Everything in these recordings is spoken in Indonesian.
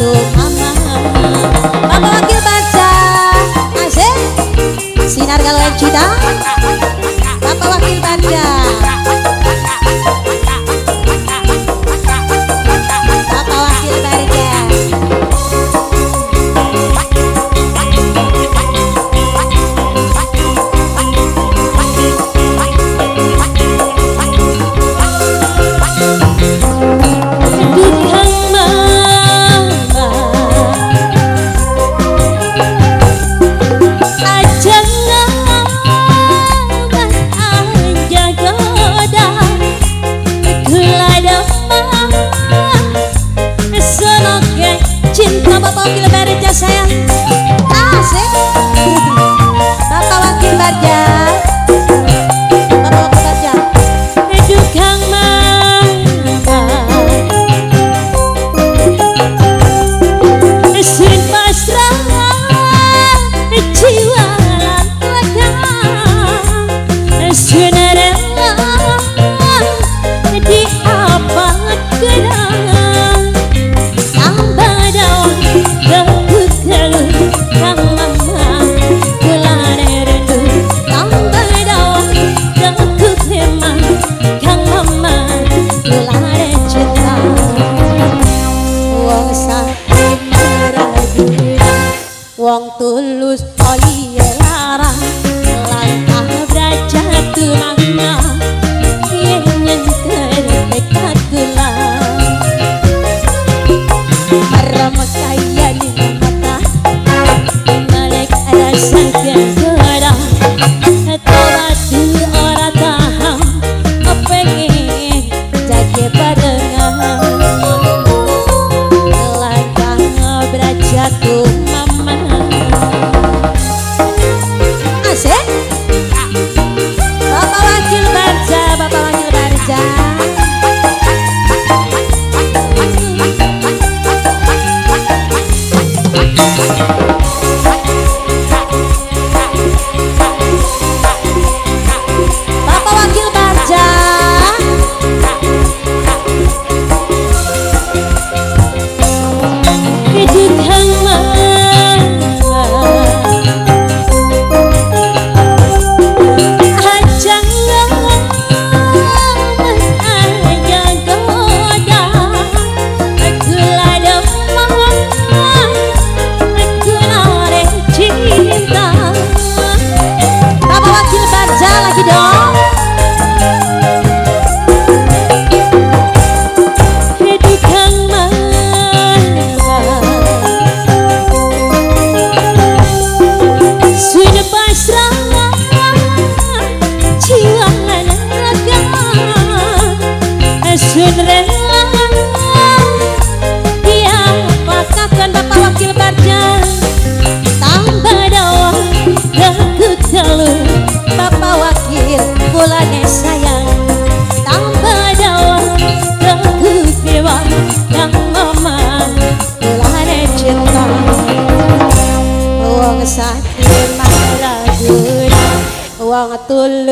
corazón. bekerja wong tulus oli larang langkah beraja tunangna yen nyenker dekat kula merama saya ni mata melek rasa gegara tobat ora tahan pengen jadi barengan. Langkah beraja tunangna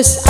pessoas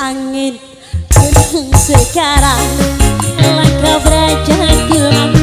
angin gunung sekarang langkah beraja di